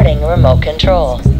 Starting remote control.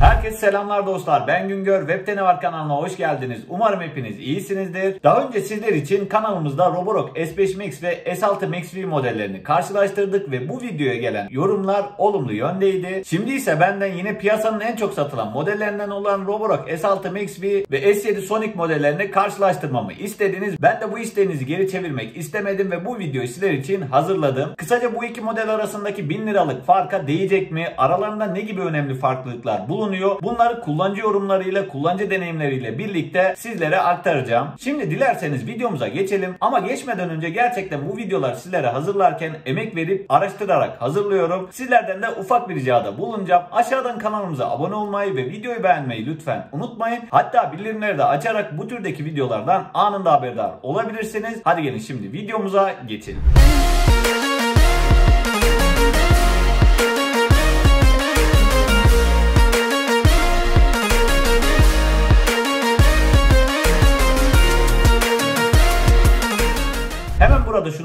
Herkese selamlar dostlar. Ben Güngör. Webte ne var kanalına hoş geldiniz. Umarım hepiniz iyisinizdir. Daha önce sizler için kanalımızda Roborock S5 Max ve S6 Max V modellerini karşılaştırdık ve bu videoya gelen yorumlar olumlu yöndeydi. Şimdi ise benden yine piyasanın en çok satılan modellerinden olan Roborock S6 Max V ve S7 Sonic modellerini karşılaştırmamı istediniz. Ben de bu isteğinizi geri çevirmek istemedim ve bu videoyu sizler için hazırladım. Kısaca bu iki model arasındaki 1000 liralık farka değecek mi? Aralarında ne gibi önemli farklılıklar bulunuyor? Bunları kullanıcı yorumlarıyla, kullanıcı deneyimleriyle birlikte sizlere aktaracağım. Şimdi dilerseniz videomuza geçelim. Ama geçmeden önce gerçekten bu videolar sizlere hazırlarken emek verip araştırarak hazırlıyorum. Sizlerden de ufak bir ricada bulunacağım. Aşağıdan kanalımıza abone olmayı ve videoyu beğenmeyi lütfen unutmayın. Hatta bildirimleri de açarak bu türdeki videolardan anında haberdar olabilirsiniz. Hadi gelin şimdi videomuza geçelim.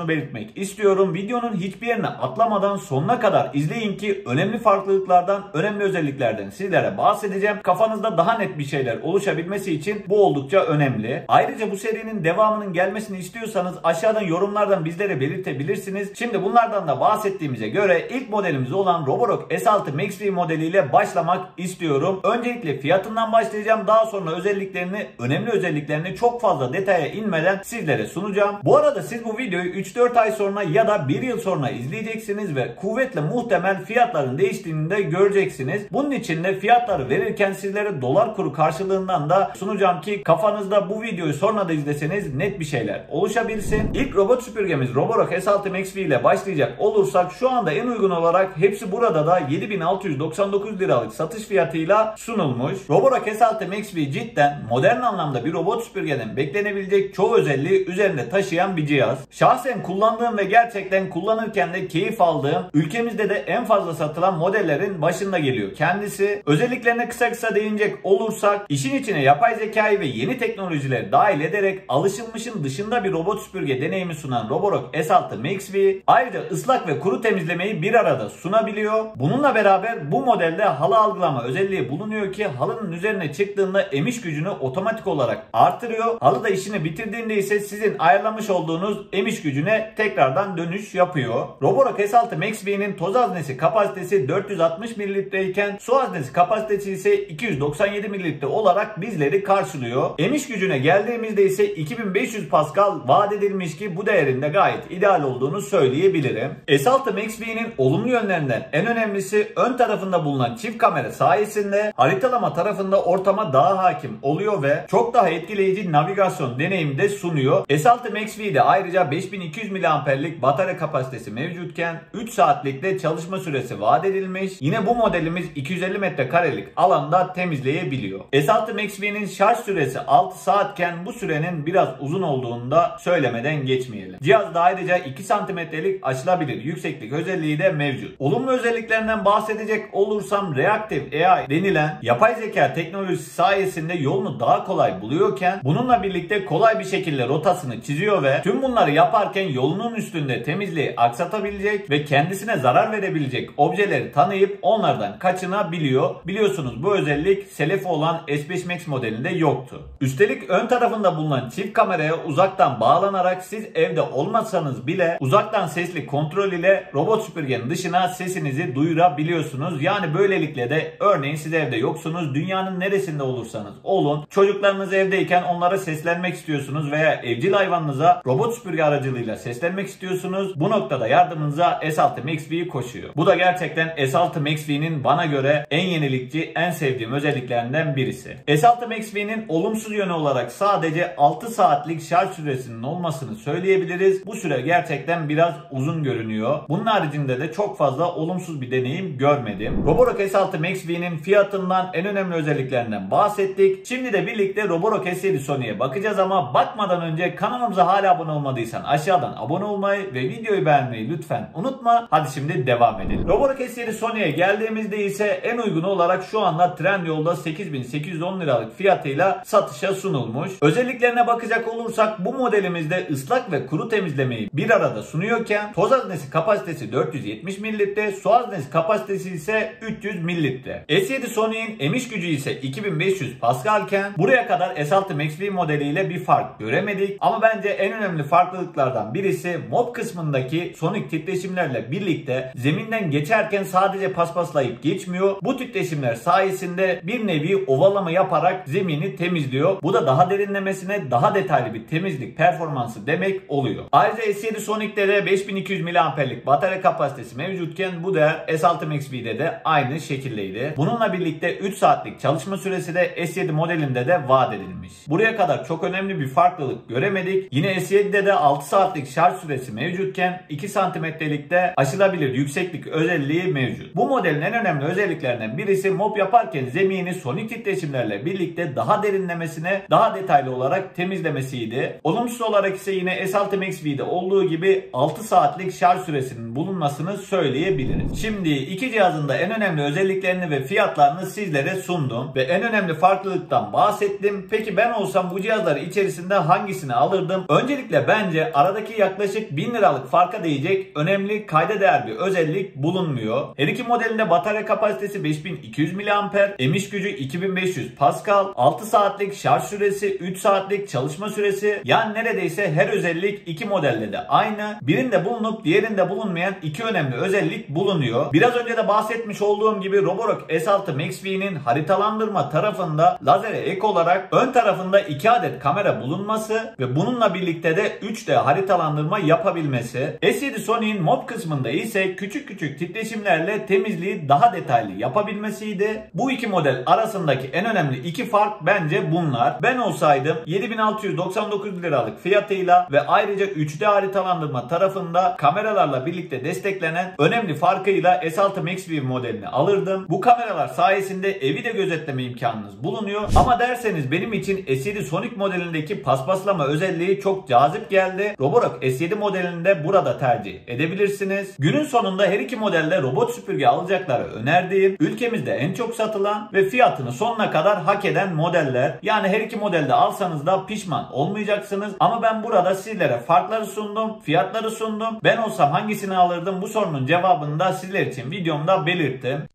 Şunu belirtmek istiyorum. Videonun hiçbir yerine atlamadan sonuna kadar izleyin ki önemli farklılıklardan, önemli özelliklerden sizlere bahsedeceğim. Kafanızda daha net bir şeyler oluşabilmesi için bu oldukça önemli. Ayrıca bu serinin devamının gelmesini istiyorsanız aşağıdan yorumlardan bizlere belirtebilirsiniz. Şimdi bunlardan da bahsettiğimize göre ilk modelimiz olan Roborock S6 Max V modeliyle başlamak istiyorum. Öncelikle fiyatından başlayacağım. Daha sonra özelliklerini, önemli özelliklerini çok fazla detaya inmeden sizlere sunacağım. Bu arada siz bu videoyu 3-4 ay sonra ya da 1 yıl sonra izleyeceksiniz ve kuvvetle muhtemel fiyatların değiştiğini de göreceksiniz. Bunun için de fiyatları verirken sizlere dolar kuru karşılığından da sunacağım ki kafanızda bu videoyu sonra da izleseniz net bir şeyler oluşabilsin. İlk robot süpürgemiz Roborock S6 Max V ile başlayacak olursak şu anda en uygun olarak hepsi burada da 7699 liralık satış fiyatıyla sunulmuş. Roborock S6 Max V cidden modern anlamda bir robot süpürgeden beklenebilecek çoğu özelliği üzerinde taşıyan bir cihaz. Şahsen kullandığım ve gerçekten kullanırken de keyif aldığım ülkemizde de en fazla satılan modellerin başında geliyor. Kendisi özelliklerine kısa kısa değinecek olursak işin içine yapay zekayı ve yeni teknolojileri dahil ederek alışılmışın dışında bir robot süpürge deneyimi sunan Roborock S6 Max V ayrıca ıslak ve kuru temizlemeyi bir arada sunabiliyor. Bununla beraber bu modelde halı algılama özelliği bulunuyor ki halının üzerine çıktığında emiş gücünü otomatik olarak artırıyor. Halı da işini bitirdiğinde ise sizin ayarlamış olduğunuz emiş gücüne tekrardan dönüş yapıyor. Roborock S6 Max V'nin toz haznesi kapasitesi 460 ml iken su haznesi kapasitesi ise 297 ml olarak bizleri karşılıyor. Emiş gücüne geldiğimizde ise 2500 Pascal vaat edilmiş ki bu değerinde gayet ideal olduğunu söyleyebilirim. S6 Max V'nin olumlu yönlerinden en önemlisi ön tarafında bulunan çift kamera sayesinde haritalama tarafında ortama daha hakim oluyor ve çok daha etkileyici navigasyon deneyimi de sunuyor. S6 Max V'de ayrıca 5200 mAh'lik batarya kapasitesi mevcutken 3 saatlik de çalışma süresi vaat edilmiş. Yine bu modelimiz 250 metrekarelik alanda temizleyebiliyor. S6 Max V'nin şarj süresi 6 saatken bu sürenin biraz uzun olduğunu da söylemeden geçmeyelim. Cihazda ayrıca 2 santimetrelik açılabilir yükseklik özelliği de mevcut. Olumlu özelliklerinden bahsedecek olursam Reactive AI denilen yapay zeka teknolojisi sayesinde yolunu daha kolay buluyorken bununla birlikte kolay bir şekilde rotasını çiziyor ve tüm bunları yaparken yolunun üstünde temizliği aksatabilecek ve kendisine zarar verebilecek objeleri tanıyıp onlardan kaçınabiliyor. Biliyorsunuz bu özellik selefi olan S5 Max modelinde yoktu. Üstelik ön tarafında bulunan çift kameraya uzaktan bağlanarak siz evde olmasanız bile uzaktan sesli kontrol ile robot süpürgenin dışına sesinizi duyurabiliyorsunuz. Yani böylelikle de örneğin siz evde yoksunuz dünyanın neresinde olursanız olun çocuklarınız evdeyken onlara seslenmek istiyorsunuz veya evcil hayvanınıza robot süpürge aracılığıyla seslenmek istiyorsunuz. Bu noktada yardımınıza S6 Max V koşuyor. Bu da gerçekten S6 Max V'nin bana göre en yenilikçi, en sevdiğim özelliklerinden birisi. S6 Max V'nin olumsuz yönü olarak sadece 6 saatlik şarj süresinin olmasını söyleyebiliriz. Bu süre gerçekten biraz uzun görünüyor. Bunun haricinde de çok fazla olumsuz bir deneyim görmedim. Roborock S6 Max V'nin fiyatından en önemli özelliklerinden bahsettik. Şimdi de birlikte Roborock S7 Sony'e bakacağız ama bakmadan önce kanalımıza hala abone olmadıysan aşağıdan aşağıdan abone olmayı ve videoyu beğenmeyi lütfen unutma. Hadi şimdi devam edelim. Roborock S7 Sony'ye geldiğimizde ise en uygun olarak şu anda Trendyol'da 8810 liralık fiyatıyla satışa sunulmuş. Özelliklerine bakacak olursak bu modelimizde ıslak ve kuru temizlemeyi bir arada sunuyorken toz haznesi kapasitesi 470 mililitre, su haznesi kapasitesi ise 300 mililitre. S7 Sony'in emiş gücü ise 2500 Pascal'ken buraya kadar S6 Max V modeliyle bir fark göremedik. Ama bence en önemli farklılıklardan birisi mob kısmındaki sonik titreşimlerle birlikte zeminden geçerken sadece paspaslayıp geçmiyor. Bu titreşimler sayesinde bir nevi ovalama yaparak zemini temizliyor. Bu da daha derinlemesine daha detaylı bir temizlik performansı demek oluyor. Ayrıca S7 Sonic'te de 5200 mAh'lik batarya kapasitesi mevcutken bu değer S6 Max V'de de aynı şekildeydi. Bununla birlikte 3 saatlik çalışma süresi de S7 modelinde de vaat edilmiş. Buraya kadar çok önemli bir farklılık göremedik. Yine S7'de de 6 saatlik şarj süresi mevcutken 2 santimetrelikte aşılabilir yükseklik özelliği mevcut. Bu modelin en önemli özelliklerinden birisi mop yaparken zemini sonik titreşimlerle birlikte daha derinlemesine daha detaylı olarak temizlemesiydi. Olumsuz olarak ise yine S6 Max V'de olduğu gibi 6 saatlik şarj süresinin bulunmasını söyleyebiliriz. Şimdi iki cihazın da en önemli özelliklerini ve fiyatlarını sizlere sundum ve en önemli farklılıktan bahsettim. Peki ben olsam bu cihazları içerisinde hangisini alırdım? Öncelikle bence aradaki yaklaşık 1000 liralık farka değecek önemli kayda değer bir özellik bulunmuyor. Her iki modelinde batarya kapasitesi 5200 mAh, emiş gücü 2500 Pascal, 6 saatlik şarj süresi, 3 saatlik çalışma süresi yani neredeyse her özellik iki modelde de aynı. Birinde bulunup diğerinde bulunmayan iki önemli özellik bulunuyor. Biraz önce de bahsetmiş olduğum gibi Roborock S6 Max V'nin haritalandırma tarafında lazere ek olarak ön tarafında 2 adet kamera bulunması ve bununla birlikte de 3D haritalandırma yapabilmesi. S7 Sony'in mob kısmında ise küçük küçük titreşimlerle temizliği daha detaylı yapabilmesiydi. Bu iki model arasındaki en önemli iki fark bence bunlar. Ben olsaydım 7699 liralık fiyatıyla ve ayrıca 3D haritalandırma tarafında kameralarla birlikte desteklenen önemli farkıyla S6 Max V modelini alırdım. Bu kameralar sayesinde evi de gözetleme imkanınız bulunuyor. Ama derseniz benim için S7 Sonic modelindeki paspaslama özelliği çok cazip geldi. Roborock S7 modelinde burada tercih edebilirsiniz. Günün sonunda her iki modelde robot süpürge alacakları önerdiğim, ülkemizde en çok satılan ve fiyatını sonuna kadar hak eden modeller. Yani her iki modelde alsanız da pişman olmayacaksınız. Ama ben burada sizlere farkları sundum, fiyatları sundum. Ben olsam hangisini alırdım bu sorunun cevabını da sizler için videomda belirttim.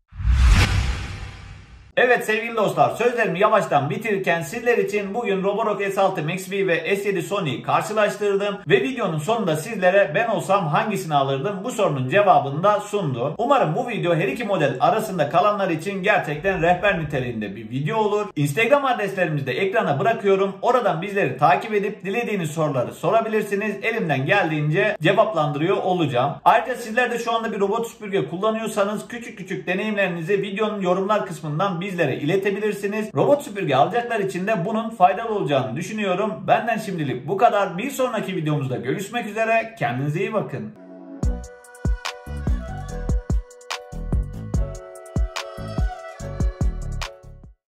Evet sevgili dostlar sözlerimi yavaştan bitirirken sizler için bugün Roborock S6 Max V ve S7 Sony'yi karşılaştırdım ve videonun sonunda sizlere ben olsam hangisini alırdım bu sorunun cevabını da sundum. Umarım bu video her iki model arasında kalanlar için gerçekten rehber niteliğinde bir video olur. Instagram adreslerimizi de ekrana bırakıyorum. Oradan bizleri takip edip dilediğiniz soruları sorabilirsiniz. Elimden geldiğince cevaplandırıyor olacağım. Ayrıca sizler de şu anda bir robot süpürge kullanıyorsanız küçük küçük deneyimlerinizi videonun yorumlar kısmından bizlere iletebilirsiniz. Robot süpürge alacaklar için de bunun faydalı olacağını düşünüyorum. Benden şimdilik bu kadar. Bir sonraki videomuzda görüşmek üzere. Kendinize iyi bakın.